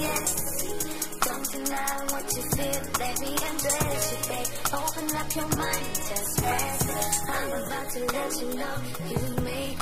yes. Don't deny what you feel, let me embrace you, babe. Open up your mind, just rest. I'm about to let you know you made